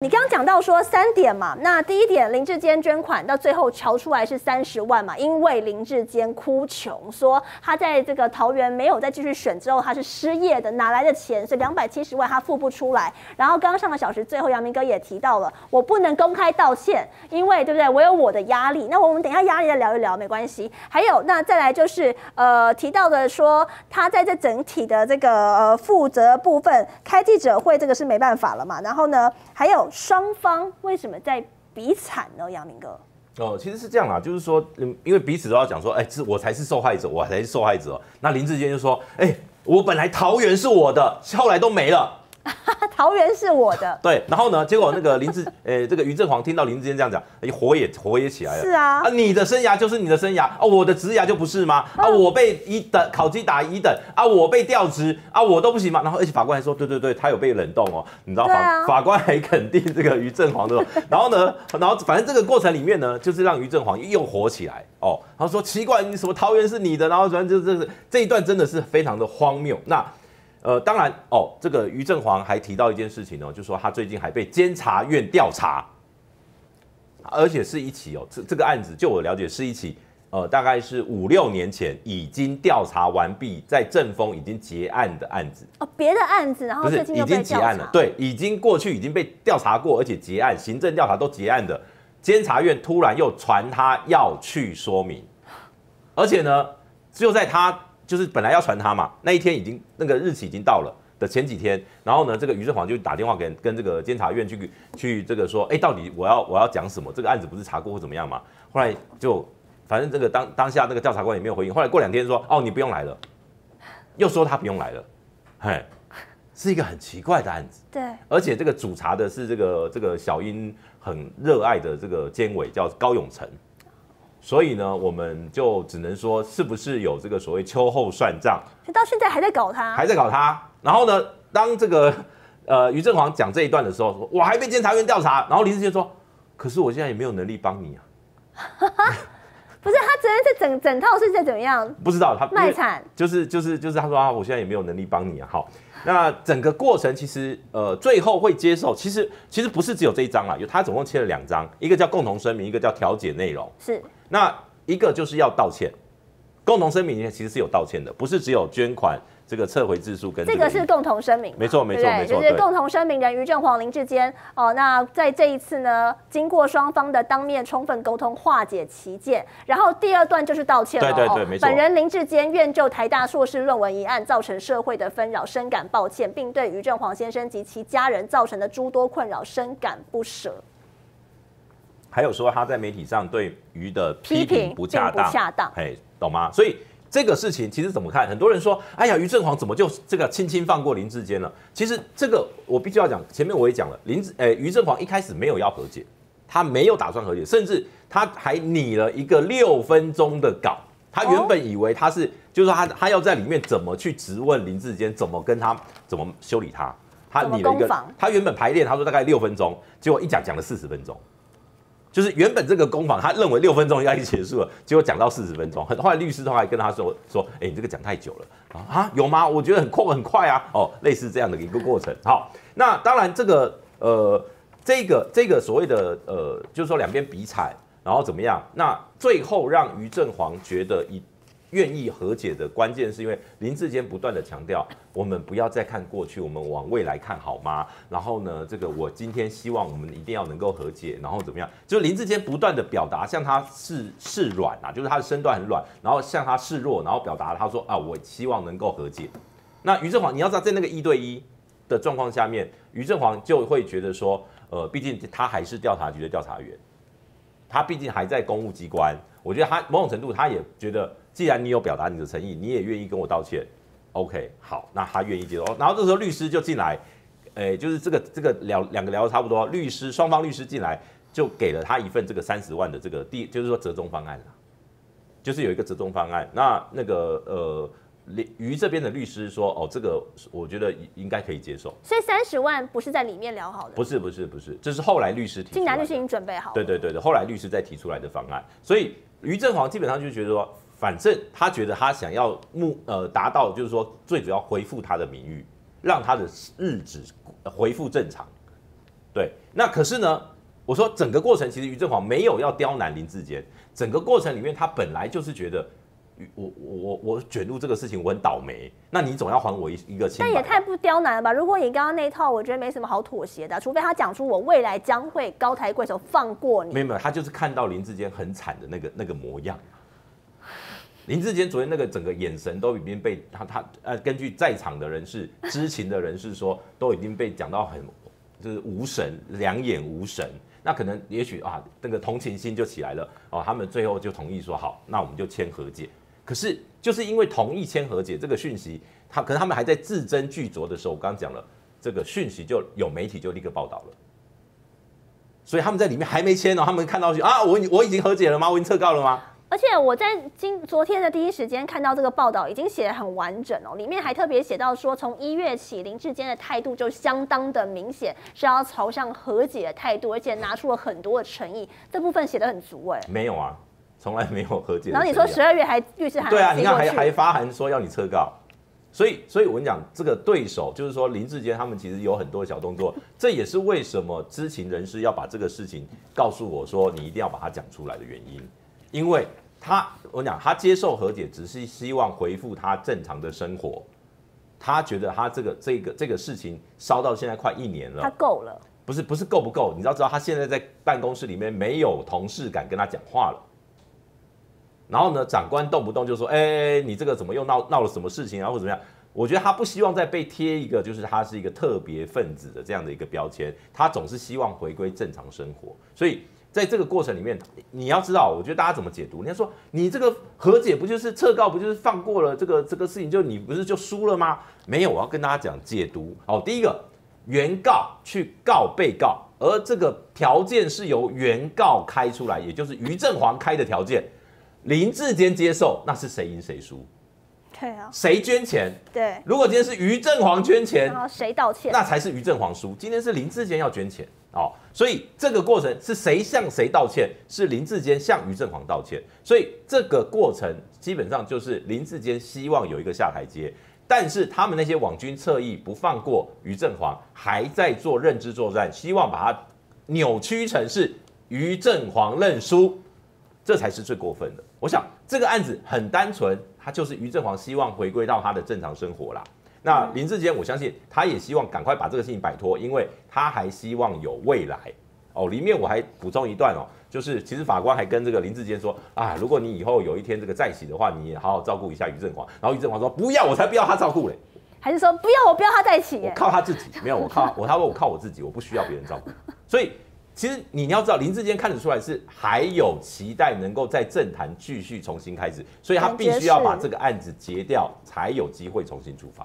你刚刚讲到说三点嘛，那第一点林志坚捐款到最后瞧出来是三十万嘛，因为林志坚哭穷，说他在这个桃园没有再继续选之后，他是失业的，哪来的钱？所以两百七十万他付不出来。然后刚刚上个小时最后，杨明哥也提到了，我不能公开道歉，因为对不对？我有我的压力。那我们等一下压力再聊一聊，没关系。还有那再来就是呃提到的说他在这整体的这个呃负责部分开记者会，这个是没办法了嘛。然后呢，还有。双方为什么在比惨呢？杨明哥，哦，其实是这样啊，就是说，嗯，因为彼此都要讲说，哎，是我才是受害者，我才是受害者。那林志坚就说，哎，我本来桃园是我的，后来都没了。桃园是我的，对，然后呢？结果那个林志，呃，这个于正煌听到林志坚这样讲，哎，火也火也起来了。是啊，啊，你的生涯就是你的生涯啊，我的职涯就不是吗？啊，我被一等考级打一等啊，我被调职啊，我都不行吗？然后而且法官还说，对对对，他有被冷冻哦，你知道法法官还肯定这个于正煌的。然后呢，然后反正这个过程里面呢，就是让于正煌又火起来哦。他说奇怪，你什么桃园是你的？然后反正就是这一段真的是非常的荒谬。那。呃，当然哦，这个于正煌还提到一件事情呢，就说他最近还被监察院调查，而且是一起哦，这这个案子就我了解是一起，呃，大概是五六年前已经调查完毕，在正风已经结案的案子哦，别的案子，然后不是已经结案了，对，已经过去已经被调查过，而且结案，行政调查都结案的，监察院突然又传他要去说明，而且呢，就在他。就是本来要传他嘛，那一天已经那个日期已经到了的前几天，然后呢，这个于振煌就打电话给跟这个监察院去去这个说，哎，到底我要我要讲什么？这个案子不是查过或怎么样嘛？后来就反正这个当当下那个调查官也没有回应。后来过两天说，哦，你不用来了，又说他不用来了，嘿，是一个很奇怪的案子。对，而且这个主查的是这个这个小英很热爱的这个监委叫高永成。所以呢，我们就只能说，是不是有这个所谓秋后算账？到现在还在搞他，还在搞他。然后呢，当这个 呃于振煌讲这一段的时候，我还被监察院调查。然后林志坚说，可是我现在也没有能力帮你啊。不是他昨天这整整套是在怎么样？不知道他卖惨，就是就是就是他说啊，我现在也没有能力帮你啊。好，那整个过程其实呃最后会接受，其实其实不是只有这一张啊，有他总共签了两张，一个叫共同声明，一个叫调解内容。是。那一个就是要道歉，共同声明里面其实是有道歉的，不是只有捐款这个撤回自诉跟这个是共同声明，没错没错没错，就是共同声明人于正黄林志坚哦。那在这一次呢，经过双方的当面充分沟通化解歧见，然后第二段就是道歉了。对对对，没错。本人林志坚愿就台大硕士论文一案造成社会的纷扰深感抱歉，并对于正黄先生及其家人造成的诸多困扰深感不舍。还有说他在媒体上对鱼的批评不恰当，恰当，哎，懂吗？所以这个事情其实怎么看？很多人说，哎呀，于正煌怎么就这个轻轻放过林志坚了？其实这个我必须要讲，前面我也讲了，林志，哎，于正煌一开始没有要和解，他没有打算和解，甚至他还拟了一个六分钟的稿，他原本以为他是，就是说他他要在里面怎么去质问林志坚，怎么跟他怎么修理他，他拟了一个，他原本排练他说大概六分钟，结果一讲讲了四十分钟。就是原本这个攻防，他认为六分钟应该结束了，结果讲到四十分钟。后来律师的话还跟他说说，哎，你这个讲太久了啊？有吗？我觉得很快很快啊。哦，类似这样的一个过程。好，那当然这个呃，这个这个所谓的呃，就是说两边比惨，然后怎么样？那最后让于振煌觉得一。愿意和解的关键是因为林志坚不断的强调，我们不要再看过去，我们往未来看好吗？然后呢，这个我今天希望我们一定要能够和解，然后怎么样？就是林志坚不断的表达向他示示软啊，就是他的身段很软，然后向他示弱，然后表达他说啊，我希望能够和解。那于正煌，你要知道在那个一对一的状况下面，于正煌就会觉得说，呃，毕竟他还是调查局的调查员，他毕竟还在公务机关，我觉得他某种程度他也觉得。既然你有表达你的诚意，你也愿意跟我道歉，OK，好，那他愿意接受。然后这时候律师就进来，诶，就是这个这个聊两个聊的差不多，律师双方律师进来就给了他一份这个三十万的这个第，就是说折中方案了，就是有一个折中方案。那那个呃，于这边的律师说，哦，这个我觉得应该可以接受。所以三十万不是在里面聊好的？不是不是不是，这是后来律师提。金南律师已经准备好。对对对对，后来律师再提出来的方案。所以于正煌基本上就觉得说。反正他觉得他想要目呃达到，就是说最主要恢复他的名誉，让他的日子恢复正常。对，那可是呢，我说整个过程其实于正煌没有要刁难林志坚，整个过程里面他本来就是觉得。我我我我卷入这个事情，我很倒霉。那你总要还我一一个清但也太不刁难了吧？如果你刚刚那一套，我觉得没什么好妥协的，除非他讲出我未来将会高抬贵手放过你。没有没有，他就是看到林志坚很惨的那个那个模样。林志坚昨天那个整个眼神都已经被他他呃，根据在场的人士知情的人士说，都已经被讲到很就是无神，两眼无神。那可能也许啊，那个同情心就起来了哦。他们最后就同意说好，那我们就签和解。可是，就是因为同意签和解这个讯息，他可能他们还在字斟句酌的时候，我刚刚讲了这个讯息，就有媒体就立刻报道了。所以他们在里面还没签哦，他们看到啊，我我已经和解了吗？我已经撤告了吗？而且我在今昨天的第一时间看到这个报道，已经写的很完整哦，里面还特别写到说，从一月起，林志坚的态度就相当的明显，是要朝向和解的态度，而且拿出了很多的诚意，这部分写的很足哎。没有啊。从来没有和解。然后你说十二月还律师函对啊，你看还还发函说要你撤告，所以所以我跟你讲，这个对手就是说林志坚他们其实有很多小动作，这也是为什么知情人士要把这个事情告诉我说你一定要把它讲出来的原因，因为他我讲他接受和解只是希望回复他正常的生活，他觉得他这个这个这个事情烧到现在快一年了，他够了，不是不是够不够？你知道知道他现在在办公室里面没有同事敢跟他讲话了。然后呢，长官动不动就说：“哎，你这个怎么又闹闹了什么事情啊，或者怎么样？”我觉得他不希望再被贴一个就是他是一个特别分子的这样的一个标签，他总是希望回归正常生活。所以在这个过程里面，你要知道，我觉得大家怎么解读？你要说你这个和解不就是撤告，不就是放过了这个这个事情，就你不是就输了吗？没有，我要跟大家讲解读。哦，第一个，原告去告被告，而这个条件是由原告开出来，也就是于正煌开的条件。林志坚接受，那是谁赢谁输？对啊，谁捐钱？对。如果今天是于正煌捐钱，然后谁道歉？那才是于正煌输。今天是林志坚要捐钱哦，所以这个过程是谁向谁道歉？是林志坚向于正煌道歉。所以这个过程基本上就是林志坚希望有一个下台阶，但是他们那些网军侧翼不放过于正煌，还在做认知作战，希望把它扭曲成是于正煌认输。这才是最过分的。我想这个案子很单纯，他就是于振煌希望回归到他的正常生活啦。那林志坚，我相信他也希望赶快把这个事情摆脱，因为他还希望有未来。哦，里面我还补充一段哦，就是其实法官还跟这个林志坚说啊，如果你以后有一天这个再起的话，你也好好照顾一下于振煌。然后于振煌说不要，我才不要他照顾嘞。还是说不要我不要他再起？我靠他自己，没有我靠我，他说我靠我自己，我不需要别人照顾。所以。其实你要知道，林志坚看得出来是还有期待能够在政坛继续重新开始，所以他必须要把这个案子结掉，才有机会重新出发。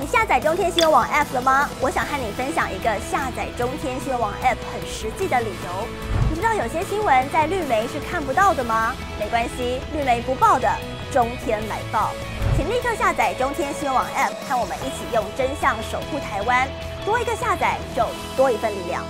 你下载中天新闻网 App 了吗？我想和你分享一个下载中天新闻网 App 很实际的理由。你知道有些新闻在绿媒是看不到的吗？没关系，绿媒不报的，中天来报。请立刻下载中天新闻网 App，和我们一起用真相守护台湾。多一个下载，就多一份力量。